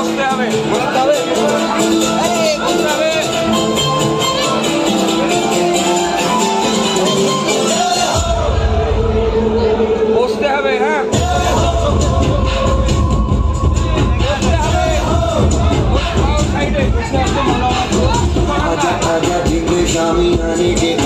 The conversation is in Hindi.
otra vez. Otra vez. Otra vez. Shami आने के